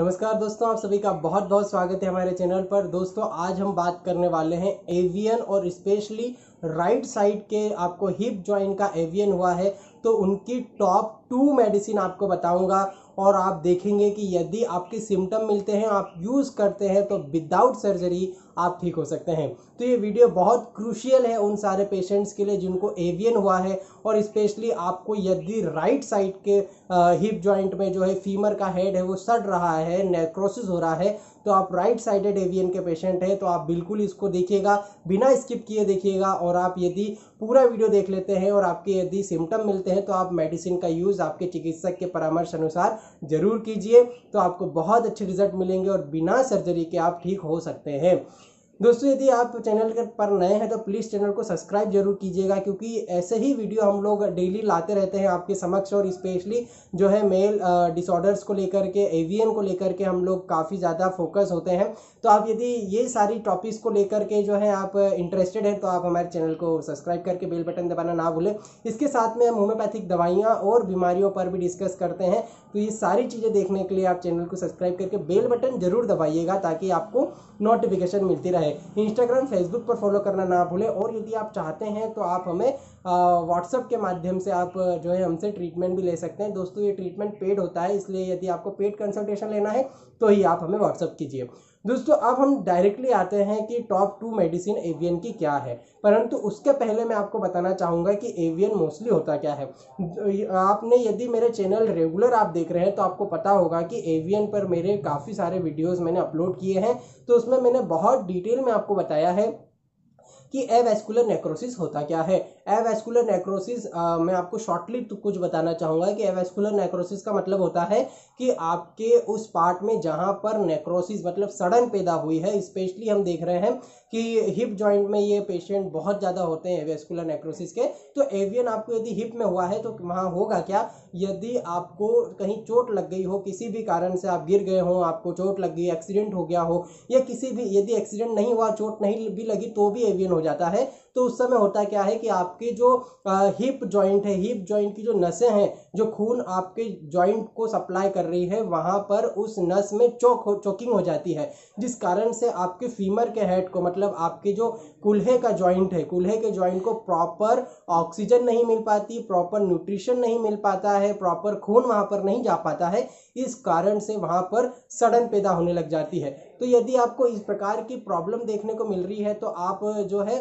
नमस्कार दोस्तों, आप सभी का बहुत बहुत स्वागत है हमारे चैनल पर। दोस्तों, आज हम बात करने वाले हैं एवियन और स्पेशली राइट साइड के आपको हिप जॉइंट का एवियन हुआ है तो उनकी टॉप टू मेडिसिन आपको बताऊँगा। और आप देखेंगे कि यदि आपके सिम्टम मिलते हैं, आप यूज़ करते हैं तो विदाउट सर्जरी आप ठीक हो सकते हैं। तो ये वीडियो बहुत क्रूशियल है उन सारे पेशेंट्स के लिए जिनको एवियन हुआ है और स्पेशली आपको यदि राइट साइड के हिप जॉइंट में जो है फीमर का हेड है, वो सड़ रहा है नेक्रोसिस हो रहा है तो आप राइट साइडेड एवियन के पेशेंट हैं तो आप बिल्कुल इसको देखिएगा, बिना स्किप किए देखिएगा और आप यदि पूरा वीडियो देख लेते हैं और आपके यदि सिम्टम मिलते हैं तो आप मेडिसिन का यूज़ आपके चिकित्सक के परामर्श अनुसार ज़रूर कीजिए। तो आपको बहुत अच्छे रिज़ल्ट मिलेंगे और बिना सर्जरी के आप ठीक हो सकते हैं। दोस्तों, यदि आप चैनल पर नए हैं तो प्लीज़ चैनल को सब्सक्राइब ज़रूर कीजिएगा, क्योंकि ऐसे ही वीडियो हम लोग डेली लाते रहते हैं आपके समक्ष और स्पेशली जो है मेल डिसऑर्डर्स को लेकर के एवियन को लेकर के हम लोग काफ़ी ज़्यादा फोकस होते हैं। तो आप यदि ये सारी टॉपिक्स को लेकर के जो है आप इंटरेस्टेड हैं तो आप हमारे चैनल को सब्सक्राइब करके बेल बटन दबाना ना भूलें। इसके साथ में हम होम्योपैथिक दवाइयाँ और बीमारियों पर भी डिस्कस करते हैं। तो ये सारी चीज़ें देखने के लिए आप चैनल को सब्सक्राइब करके बेल बटन ज़रूर दबाइएगा, ताकि आपको नोटिफिकेशन मिलती रहे। इंस्टाग्राम फेसबुक पर फॉलो करना ना भूलें। और यदि आप चाहते हैं तो आप हमें व्हाट्सअप के माध्यम से आप, जो है, हमसे ट्रीटमेंट भी ले सकते हैं। दोस्तों, ये ट्रीटमेंट पेड होता है, इसलिए यदि आपको पेड कंसल्टेशन लेना है तो ही आप हमें व्हाट्सअप कीजिए। दोस्तों, अब हम डायरेक्टली आते हैं कि टॉप टू मेडिसिन एवियन की क्या है। परंतु उसके पहले मैं आपको बताना चाहूँगा कि एवियन मोस्टली होता क्या है। आपने यदि मेरे चैनल रेगुलर आप देख रहे हैं तो आपको पता होगा कि एवियन पर मेरे काफ़ी सारे वीडियोस मैंने अपलोड किए हैं। तो उसमें मैंने बहुत डिटेल में आपको बताया है कि एवेस्कुलर नेक्रोसिस होता क्या है। एवेस्कुलर नेक्रोसिस मैं आपको शॉर्टली तो कुछ बताना चाहूँगा कि एवेस्कुलर नेक्रोसिस का मतलब होता है कि आपके उस पार्ट में जहाँ पर नेक्रोसिस मतलब सड़न पैदा हुई है स्पेशली हम देख रहे हैं कि हिप जॉइंट में ये पेशेंट बहुत ज़्यादा होते हैं एवेस्कुलर नेक्रोसिस के। तो एवियन आपको यदि हिप में हुआ है तो वहाँ होगा क्या? यदि आपको कहीं चोट लग गई हो, किसी भी कारण से आप गिर गए हो, आपको चोट लग गई एक्सीडेंट हो गया हो, या किसी भी, यदि एक्सीडेंट नहीं हुआ, चोट नहीं भी लगी तो भी एवियन हो जाता है। तो उस समय होता क्या है कि आपके जो हिप ज्वाइंट है हिप ज्वाइंट की जो नसें हैं जो खून आपके जॉइंट को सप्लाई कर रही है, वहाँ पर उस नस में चौक हो चौकिंग हो जाती है, जिस कारण से आपके फीमर के हेड को मतलब आपके जो कुल्हे का जॉइंट है, कुल्हे के जॉइंट को प्रॉपर ऑक्सीजन नहीं मिल पाती प्रॉपर न्यूट्रिशन नहीं मिल पाता है प्रॉपर खून वहाँ पर नहीं जा पाता है, इस कारण से वहाँ पर सड़न पैदा होने लग जाती है। तो यदि आपको इस प्रकार की प्रॉब्लम देखने को मिल रही है तो आप जो है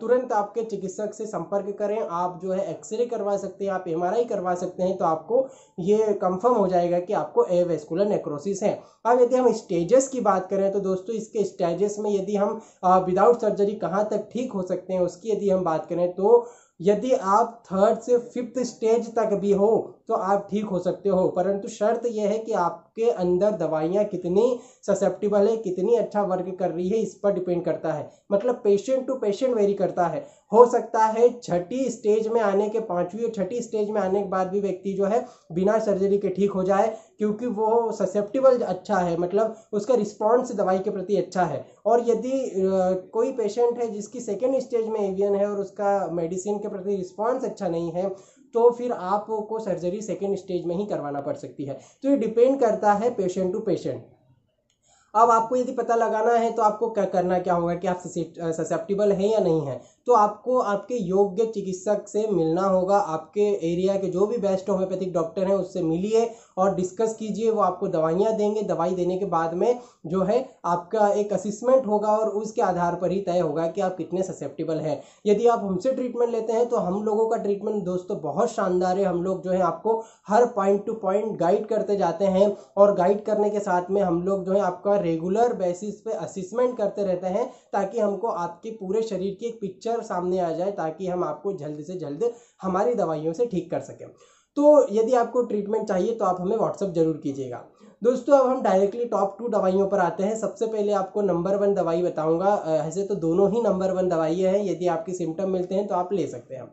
तुरंत आपके चिकित्सक से संपर्क करें, आप जो है एक्सरे करवा सकते हैं, आप एमआरआई करवा सकते हैं तो आपको ये कंफर्म हो जाएगा कि आपको एवेस्कुलर नेक्रोसिस है। अब यदि हम स्टेजेस की बात करें तो दोस्तों इसके स्टेजेस में यदि हम विदाउट सर्जरी कहाँ तक ठीक हो सकते हैं, उसकी यदि हम बात करें तो यदि आप थर्ड से फिफ्थ स्टेज तक भी हो तो आप ठीक हो सकते हो। परंतु शर्त यह है कि आपके अंदर दवाइयाँ कितनी ससेप्टिबल है, कितनी अच्छा वर्क कर रही है, इस पर डिपेंड करता है। मतलब पेशेंट टू पेशेंट वेरी करता है। हो सकता है छठी स्टेज में आने के पांचवी और छठी स्टेज में आने के बाद भी व्यक्ति जो है बिना सर्जरी के ठीक हो जाए, क्योंकि वो ससेप्टिबल अच्छा है मतलब उसका रिस्पॉन्स दवाई के प्रति अच्छा है। और यदि कोई पेशेंट है जिसकी सेकेंड स्टेज में एवियन है और उसका मेडिसिन के प्रति रिस्पॉन्स अच्छा नहीं है तो फिर आपको सर्जरी सेकेंड स्टेज में ही करवाना पड़ सकती है। तो ये डिपेंड करता है पेशेंट टू पेशेंट अब आपको यदि पता लगाना है तो आपको क्या करना, क्या होगा कि आप ससेप्टिबल हैं या नहीं है? तो आपको आपके योग्य चिकित्सक से मिलना होगा। आपके एरिया के जो भी बेस्ट होम्योपैथिक डॉक्टर हैं, उससे मिलिए और डिस्कस कीजिए। वो आपको दवाइयाँ देंगे। दवाई देने के बाद में जो है आपका एक असिसमेंट होगा और उसके आधार पर ही तय होगा कि आप कितने ससेप्टिबल हैं। यदि आप हमसे ट्रीटमेंट लेते हैं तो हम लोगों का ट्रीटमेंट दोस्तों बहुत शानदार है। हम लोग जो है आपको हर पॉइंट टू पॉइंट गाइड करते जाते हैं और गाइड करने के साथ में हम लोग जो है आपका रेगुलर बेसिस पे असिसमेंट करते रहते हैं ताकि हमको आपके पूरे शरीर की एक पिक्चर पिक्चर सामने आ जाए ताकि हम आपको जल्द से जल्द हमारी दवाइयों से ठीक कर सकें। तो यदि आपको ट्रीटमेंट चाहिए तो आप हमें व्हाट्सअप ज़रूर कीजिएगा। दोस्तों, अब हम डायरेक्टली टॉप टू दवाइयों पर आते हैं। सबसे पहले आपको नंबर वन दवाई बताऊँगा। ऐसे तो दोनों ही नंबर वन दवाइयाँ हैं। यदि आपके सिम्टम मिलते हैं तो आप ले सकते हैं।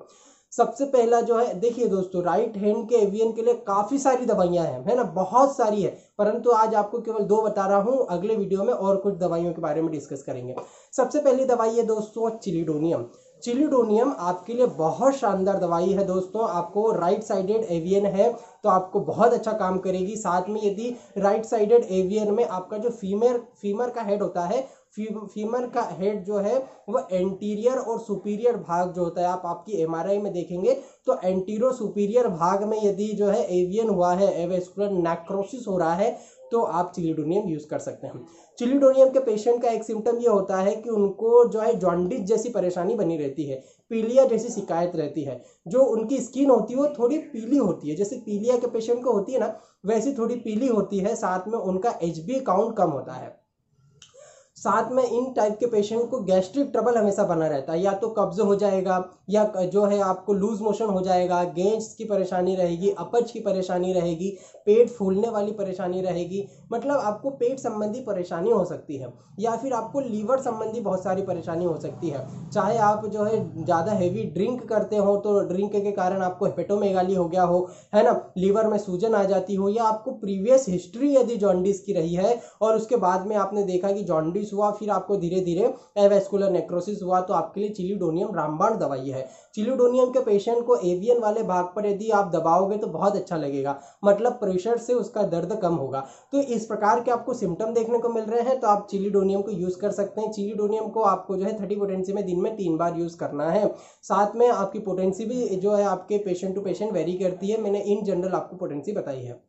सबसे पहला जो है, देखिए दोस्तों राइट हैंड के एवियन के लिए काफ़ी सारी दवाइयाँ हैं, है ना? बहुत सारी है। परंतु आज आपको केवल दो बता रहा हूँ, अगले वीडियो में और कुछ दवाइयों के बारे में डिस्कस करेंगे। सबसे पहली दवाई है दोस्तों, चिलीडोनियम। चिलीडोनियम आपके लिए बहुत शानदार दवाई है दोस्तों। आपको राइट साइडेड एवियन है तो आपको बहुत अच्छा काम करेगी। साथ में यदि राइट साइडेड एवियन में आपका जो फीमेल फीमर का हेड होता है फीमर का हेड जो है, वो एंटीरियर और सुपीरियर भाग जो होता है, आप आपकी एमआरआई में देखेंगे तो एंटीरो सुपीरियर भाग में यदि जो है एवियन हुआ है, एवेस्कुलर नेक्रोसिस हो रहा है तो आप चिलीडोनियम यूज़ कर सकते हैं। चिलीडोनियम के पेशेंट का एक सिम्टम ये होता है कि उनको जो है जॉन्डिस जैसी परेशानी बनी रहती है, पीलिया जैसी शिकायत रहती है। जो उनकी स्किन होती है, वो थोड़ी पीली होती है, जैसे पीलिया के पेशेंट को होती है ना, वैसी थोड़ी पीली होती है, साथ में उनका एचबी काउंट कम होता है। साथ में इन टाइप के पेशेंट को गैस्ट्रिक ट्रबल हमेशा बना रहता है, या तो कब्ज हो जाएगा या जो है आपको लूज मोशन हो जाएगा गेंस की परेशानी रहेगी अपच की परेशानी रहेगी पेट फूलने वाली परेशानी रहेगी मतलब आपको पेट संबंधी परेशानी हो सकती है, या फिर आपको लीवर संबंधी बहुत सारी परेशानी हो सकती है। चाहे आप जो है ज़्यादा हैवी ड्रिंक करते हो तो ड्रिंक के कारण आपको हेपेटोमेगाली हो गया हो, है ना? लीवर में सूजन आ जाती हो, या आपको प्रीवियस हिस्ट्री यदि जॉन्डिस की रही है, और उसके बाद में आपने देखा कि जॉन्डिस हुआ, फिर आपको धीरे धीरे एवेस्कुलर नेक्रोसिस हुआ तो आपके लिए चिलीडोनियम रामबाण दवाई है। चिलीडोनियम के पेशेंट को एवियन वाले भाग पर यदि आप दबाओगे तो बहुत अच्छा लगेगा। मतलब प्रेशर से उसका दर्द कम होगा। तो इस प्रकार के आपको सिम्टम देखने को मिल रहे हैं तो आप चिलीडोनियम को यूज़ कर सकते हैं। चिलीडोनियम को आपको जो है थर्टी पोटेंसी में दिन में तीन बार यूज़ करना है। साथ में आपकी पोटेंसी भी जो है आपके पेशेंट टू पेशेंट वेरी करती है। मैंने इन जनरल आपको पोटेंसी बताई है।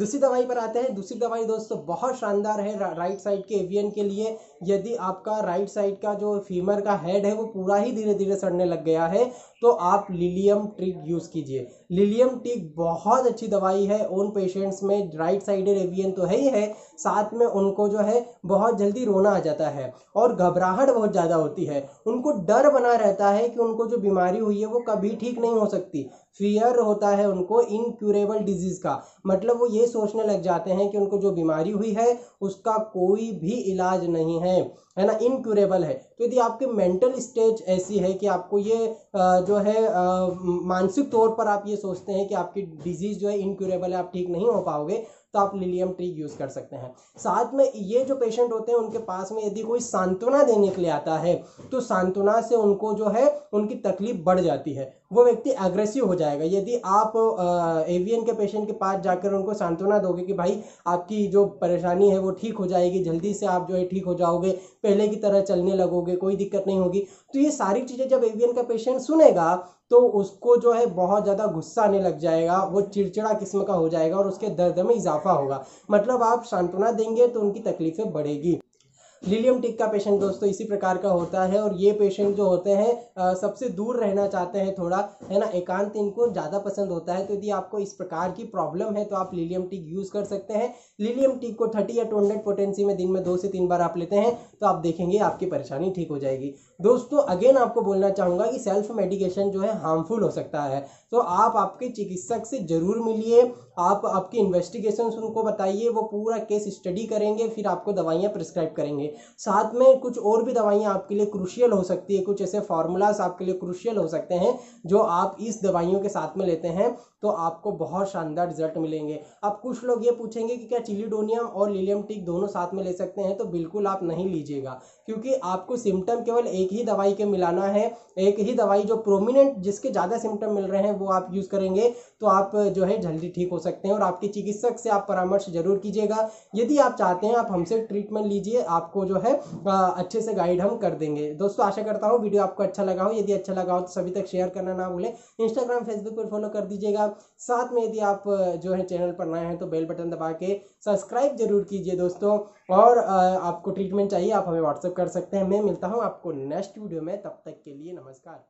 दूसरी दवाई पर आते हैं। दूसरी दवाई दोस्तों बहुत शानदार है रा, राइट साइड के एवियन के लिए। यदि आपका राइट साइड का जो फीमर का हेड है वो पूरा ही धीरे धीरे सड़ने लग गया है तो आप लिलियम ट्रिक यूज़ कीजिए। लिलियम टिक बहुत अच्छी दवाई है। उन पेशेंट्स में राइट साइडेड एवियन तो है ही है। साथ में उनको जो है बहुत जल्दी रोना आ जाता है और घबराहट बहुत ज़्यादा होती है। उनको डर बना रहता है कि उनको जो बीमारी हुई है वो कभी ठीक नहीं हो सकती। फियर होता है उनको इनक्यूरेबल डिज़ीज़ का। मतलब वो ये सोचने लग जाते हैं कि उनको जो बीमारी हुई है, उसका कोई भी इलाज नहीं है। है ना? इनक्यूरेबल है। तो यदि आपके मेंटल स्टेज ऐसी है कि आपको ये जो है मानसिक तौर पर आप ये सोचते हैं कि आपकी डिज़ीज़ जो है इनक्यूरेबल है, आप ठीक नहीं हो पाओगे तो आप लिलियम ट्री यूज़ कर सकते हैं। साथ में ये जो पेशेंट होते हैं, उनके पास में यदि कोई सांत्वना देने के लिए आता है तो सांत्वना से उनको जो है, उनकी तकलीफ़ बढ़ जाती है। वो व्यक्ति एग्रेसिव हो जाएगा। यदि आप एवियन के पेशेंट के पास जाकर उनको सांत्वना दोगे कि भाई आपकी जो परेशानी है वो ठीक हो जाएगी, जल्दी से आप जो है ठीक हो जाओगे, पहले की तरह चलने लगोगे, कोई दिक्कत नहीं होगी तो ये सारी चीज़ें जब एवियन का पेशेंट सुनेगा तो उसको जो है बहुत ज़्यादा गुस्सा आने लग जाएगा, वो चिड़चिड़ा किस्म का हो जाएगा और उसके दर्द में इजाफा होगा। मतलब आप सांत्वना देंगे तो उनकी तकलीफ़ें बढ़ेगी। लिलियम टिक का पेशेंट दोस्तों इसी प्रकार का होता है और ये पेशेंट जो होते हैं सबसे दूर रहना चाहते हैं थोड़ा, है ना? एकांत इनको ज़्यादा पसंद होता है। तो यदि आपको इस प्रकार की प्रॉब्लम है तो आप लिलियम टिक यूज़ कर सकते हैं। लिलियम टिक को थर्टी या टू हंड्रेड पोटेंसी में दिन में दो से तीन बार आप लेते हैं तो आप देखेंगे आपकी परेशानी ठीक हो जाएगी। दोस्तों अगेन आपको बोलना चाहूँगा कि सेल्फ मेडिकेशन जो है हार्मफुल हो सकता है। तो आप आपके चिकित्सक से ज़रूर मिलिए आप आपकी इन्वेस्टिगेशन उनको बताइए, वो पूरा केस स्टडी करेंगे, फिर आपको दवाइयाँ प्रिस्क्राइब करेंगे। साथ में कुछ और भी दवाइयाँ आपके लिए क्रुशियल हो सकती है, कुछ ऐसे फार्मूलाज आपके लिए क्रुशियल हो सकते हैं, जो आप इस दवाइयों के साथ में लेते हैं। तो आपको बहुत शानदार रिज़ल्ट मिलेंगे। अब कुछ लोग ये पूछेंगे कि क्या चिलीडोनियम और लिलियम टिक दोनों साथ में ले सकते हैं? तो बिल्कुल आप नहीं लीजिएगा, क्योंकि आपको सिम्टम केवल एक ही दवाई के मिलाना है। एक ही दवाई जो प्रोमिनेंट जिसके ज़्यादा सिम्टम मिल रहे हैं, वो आप यूज़ करेंगे तो आप जो है जल्दी ठीक हो सकते हैं। और आपके चिकित्सक से आप परामर्श ज़रूर कीजिएगा। यदि आप चाहते हैं, आप हमसे ट्रीटमेंट लीजिए, आपको जो है अच्छे से गाइड हम कर देंगे। दोस्तों, आशा करता हूँ वीडियो आपको अच्छा लगा हो। यदि अच्छा लगा हो तो सभी तक शेयर करना ना भूलें। इंस्टाग्राम फेसबुक पर फॉलो कर दीजिएगा। साथ में यदि आप जो है चैनल पर नए हैं तो बेल बटन दबा के सब्सक्राइब ज़रूर कीजिए दोस्तों। और आपको ट्रीटमेंट चाहिए, आप हमें व्हाट्सअप कर सकते हैं। मैं मिलता हूँ आपको नेक्स्ट वीडियो में, तब तक के लिए नमस्कार।